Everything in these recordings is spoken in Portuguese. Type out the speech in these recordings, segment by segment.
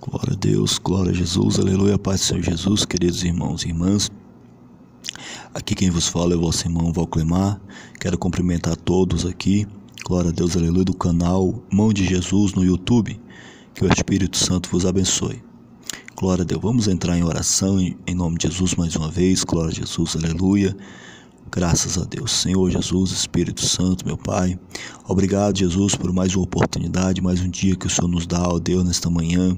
Glória a Deus, glória a Jesus, aleluia, Pai do Senhor Jesus, queridos irmãos e irmãs. Aqui quem vos fala é o vosso irmão Valclemar. Quero cumprimentar todos aqui. Glória a Deus, aleluia, do canal Mão de Jesus no YouTube. Que o Espírito Santo vos abençoe. Glória a Deus. Vamos entrar em oração em nome de Jesus mais uma vez. Glória a Jesus, aleluia. Graças a Deus. Senhor Jesus, Espírito Santo, meu Pai. Obrigado, Jesus, por mais uma oportunidade, mais um dia que o Senhor nos dá, ó Deus, nesta manhã.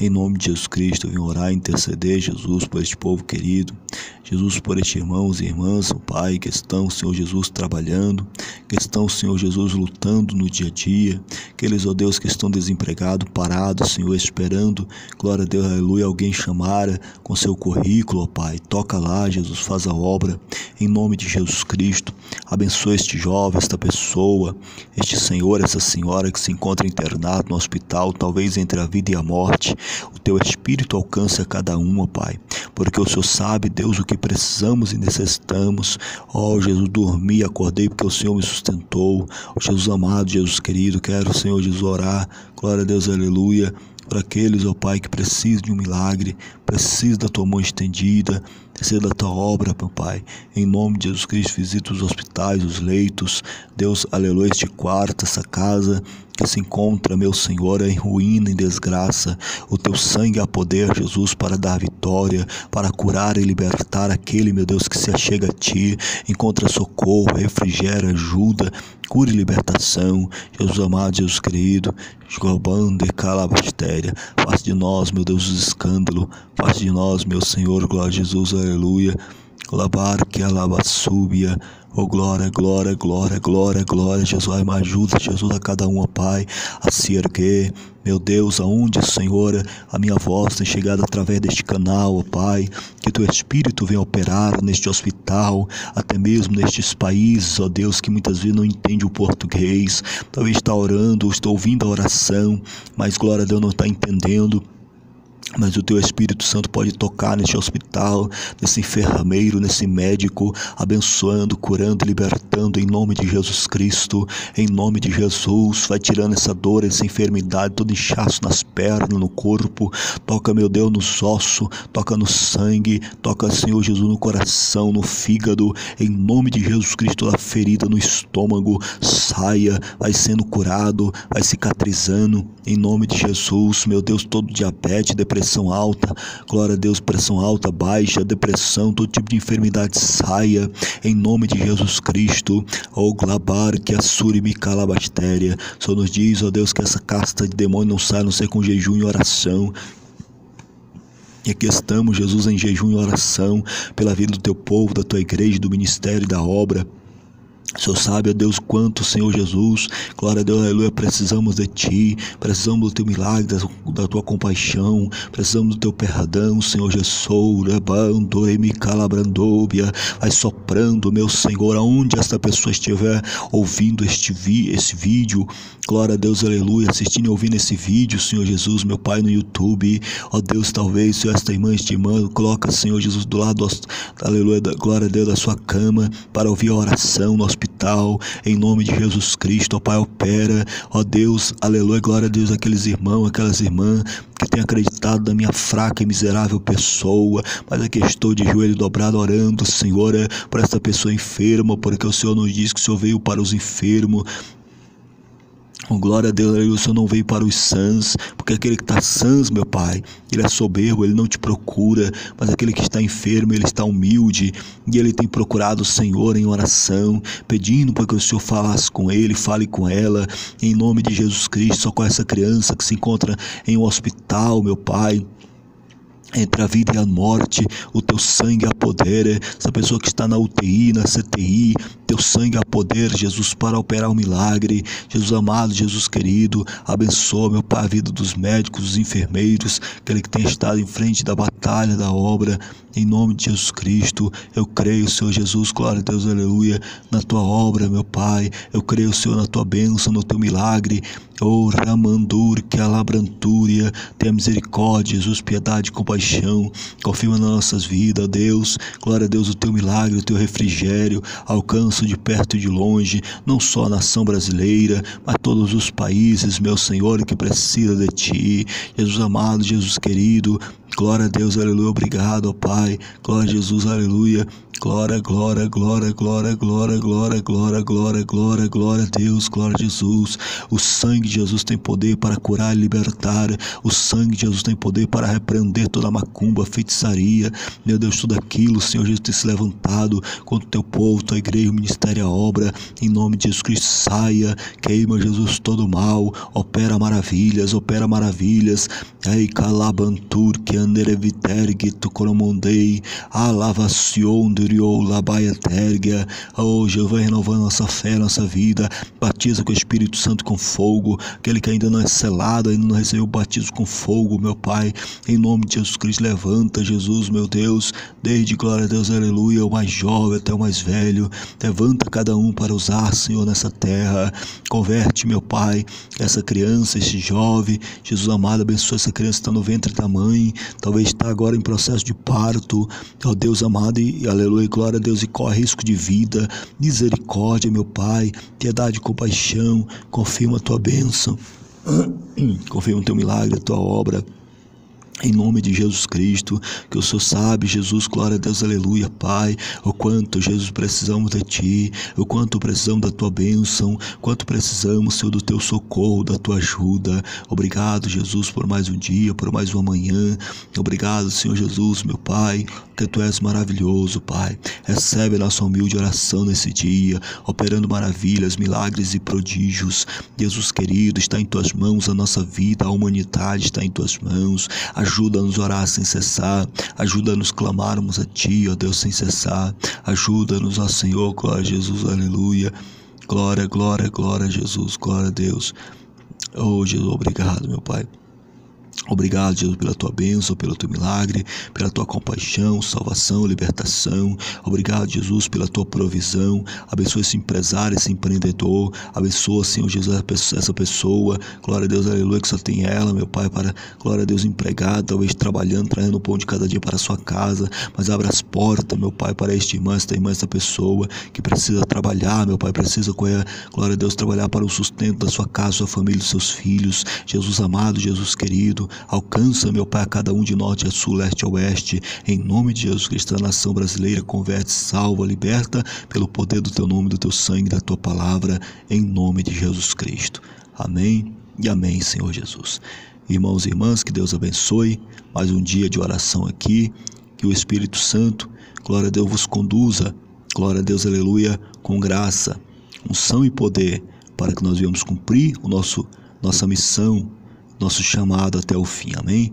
Em nome de Jesus Cristo, eu vim orar e interceder, Jesus, por este povo querido. Jesus, por estes irmãos e irmãs, ó Pai, que estão, Senhor Jesus, trabalhando, que estão, Senhor Jesus, lutando no dia a dia. Aqueles, ó Deus, que estão desempregados, parados, Senhor, esperando, glória a Deus, aleluia, alguém chamar com seu currículo, ó Pai. Toca lá, Jesus, faz a obra. Em nome de de Jesus Cristo. Abençoe este jovem, esta pessoa, este senhor, essa senhora que se encontra internado no hospital, talvez entre a vida e a morte. O teu Espírito alcance a cada um, Pai, porque o Senhor sabe, Deus, o que precisamos e necessitamos. Oh, Jesus, dormi, acordei porque o Senhor me sustentou. Oh, Jesus amado, Jesus querido, quero, Senhor Jesus, orar. Glória a Deus, aleluia para aqueles, ó Pai, que precisam de um milagre, precisam da tua mão estendida, precisa da tua obra, meu Pai. Em nome de Jesus Cristo, visita os hospitais, os leitos. Deus, aleluia, este quarto, essa casa que se encontra, meu Senhor, em ruína, em desgraça. O teu sangue há poder, Jesus, para dar vitória, para curar e libertar aquele, meu Deus, que se achega a ti. Encontra socorro, refrigera, ajuda, cura e libertação. Jesus amado, Jesus querido, Jogobando e calabastéria. Faz de nós, meu Deus, o escândalo. Faz de nós, meu Senhor, glória a Jesus, aleluia. Labar que alabassúbia. Oh glória, glória, glória, glória, glória. Jesus, me ajuda, Jesus, a cada um, Pai, a se erguer. Meu Deus, aonde, Senhor, a minha voz tem chegado através deste canal, ó Pai, que teu Espírito venha operar neste hospital, até mesmo nestes países, ó Deus, que muitas vezes não entende o português, talvez está orando, estou ouvindo a oração, mas glória a Deus não está entendendo. Mas o teu Espírito Santo pode tocar neste hospital, nesse enfermeiro, nesse médico, abençoando, curando, libertando em nome de Jesus Cristo, em nome de Jesus. Vai tirando essa dor, essa enfermidade, todo inchaço nas pernas, no corpo. Toca, meu Deus, nos ossos, toca no sangue, toca, Senhor Jesus, no coração, no fígado, em nome de Jesus Cristo, a ferida no estômago saia, vai sendo curado, vai cicatrizando, em nome de Jesus, meu Deus, todo diabetes, depressão pressão alta, glória a Deus, pressão alta, baixa, depressão, todo tipo de enfermidade saia, em nome de Jesus Cristo, oh, glabar que a surimi calabastéria, só nos diz, ó Deus, que essa casta de demônio não sai, não ser com jejum e oração, e aqui estamos, Jesus, em jejum e oração pela vida do teu povo, da tua igreja, do ministério e da obra. Senhor sabe, ó Deus, quanto, Senhor Jesus, glória a Deus, aleluia, precisamos de Ti, precisamos do Teu milagre, da, da Tua compaixão, precisamos do Teu perdão, Senhor Jesus, lebando e me calabrandobia, vai soprando, meu Senhor, aonde esta pessoa estiver ouvindo este vi, esse vídeo, glória a Deus, aleluia, assistindo e ouvindo esse vídeo, Senhor Jesus, meu Pai, no YouTube, ó Deus, talvez, Senhor, esta irmã, este irmão, coloca, Senhor Jesus, do lado, aleluia, da, glória a Deus, da sua cama, para ouvir a oração no hospital, em nome de Jesus Cristo, ó Pai, opera, ó Deus, aleluia, glória a Deus, aqueles irmãos, aquelas irmãs que têm acreditado na minha fraca e miserável pessoa, mas aqui estou de joelho dobrado orando, Senhor, é, por esta pessoa enferma, porque o Senhor nos diz que o Senhor veio para os enfermos, Oh, glória a Deus, o Senhor não veio para os sãs, porque aquele que está sãs, meu Pai, ele é soberbo, ele não te procura, mas aquele que está enfermo, ele está humilde, e ele tem procurado o Senhor em oração, pedindo para que o Senhor falasse com ele, fale com ela, em nome de Jesus Cristo, só com essa criança que se encontra em um hospital, meu Pai, entre a vida e a morte, o teu sangue a poder, essa pessoa que está na UTI, na CTI, teu sangue a poder, Jesus, para operar o um milagre. Jesus amado, Jesus querido, abençoa, meu Pai, a vida dos médicos, dos enfermeiros, aquele que tem estado em frente da batalha, da obra, em nome de Jesus Cristo. Eu creio, Senhor Jesus, glória a Deus, aleluia, na tua obra, meu Pai. Eu creio, Senhor, na tua bênção, no teu milagre. Oh, Ramandur, que alabrantúria, tenha misericórdia, Jesus, piedade, compaixão compaixão. Confirma nas nossas vidas, Deus. Glória a Deus, o teu milagre, o teu refrigério. Alcança de perto e de longe, não só a nação brasileira, mas todos os países, meu Senhor, que precisa de ti. Jesus amado, Jesus querido, Glória a Deus, aleluia, obrigado, Pai. Glória a Jesus, aleluia. Glória, glória, glória, glória, glória, glória, glória, glória, glória, glória a Deus, glória a Jesus. O sangue de Jesus tem poder para curar e libertar. O sangue de Jesus tem poder para repreender toda macumba, feitiçaria. Meu Deus, tudo aquilo, Senhor Jesus, tem se levantado contra o teu povo, tua igreja, o ministério, a obra. Em nome de Jesus Cristo, saia, queima, Jesus, todo mal. Opera maravilhas, opera maravilhas. Ei, calabantur, que anderevitergue, tu coromondei, alavacion, Labaia Tergia. Oh, Jeová, renovando nossa fé, nossa vida. Batiza com o Espírito Santo com fogo. Aquele que ainda não é selado, ainda não recebeu o batismo com fogo, meu Pai. Em nome de Jesus Cristo, levanta, Jesus, meu Deus. Desde glória a Deus, aleluia, o mais jovem até o mais velho. Levanta cada um para usar, Senhor, nessa terra. Converte, meu Pai, essa criança, esse jovem. Jesus amado, abençoa essa criança está no ventre da mãe. Talvez está agora em processo de parto. Ó Deus amado, e aleluia glória a Deus, e corre risco de vida, misericórdia, meu Pai, piedade compaixão, confirma a tua bênção, confirma o teu milagre, a tua obra. Em nome de Jesus Cristo, que o Senhor sabe, Jesus, glória a Deus, aleluia, Pai, o quanto, Jesus, precisamos de Ti, o quanto precisamos da Tua bênção, quanto precisamos, Senhor, do Teu socorro, da Tua ajuda. Obrigado, Jesus, por mais um dia, por mais uma manhã. Obrigado, Senhor Jesus, meu Pai, que Tu és maravilhoso, Pai. Recebe a nossa humilde oração nesse dia, operando maravilhas, milagres e prodígios. Jesus querido, está em Tuas mãos a nossa vida, a humanidade está em Tuas mãos. Ajuda-nos a orar sem cessar. Ajuda-nos a clamarmos a Ti, ó Deus, sem cessar. Ajuda-nos, ó Senhor, glória a Jesus, aleluia. Glória, glória, glória a Jesus, glória a Deus. Oh, Jesus, obrigado, meu Pai. Obrigado, Jesus, pela tua bênção, pelo teu milagre, pela tua compaixão, salvação, libertação. Obrigado, Jesus, pela tua provisão. Abençoa esse empresário, esse empreendedor. Abençoa, Senhor Jesus, essa pessoa. Glória a Deus, aleluia, que só tem ela, meu Pai, para, glória a Deus, empregado, talvez trabalhando, trazendo o pão de cada dia para a sua casa. Mas abra as portas, meu Pai, para este irmão, esta irmã, esta pessoa que precisa trabalhar, meu Pai, precisa, glória a Deus, trabalhar para o sustento da sua casa, sua família, dos seus filhos. Jesus amado, Jesus querido. Alcança, meu Pai, cada um de norte a sul, leste a oeste. Em nome de Jesus Cristo, a nação brasileira converte, salva, liberta pelo poder do teu nome, do teu sangue, da tua palavra. Em nome de Jesus Cristo. Amém e amém, Senhor Jesus. Irmãos e irmãs, que Deus abençoe. Mais um dia de oração aqui. Que o Espírito Santo, glória a Deus, vos conduza. Glória a Deus, aleluia, com graça, unção e poder, para que nós venhamos cumprir o nosso nossa missão nosso chamado até o fim. Amém?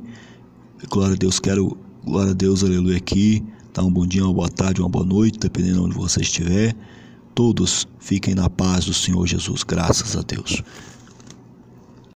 Glória a Deus, quero, glória a Deus, aleluia aqui. Tá um bom dia, uma boa tarde, uma boa noite, dependendo de onde você estiver. Todos fiquem na paz do Senhor Jesus, graças a Deus.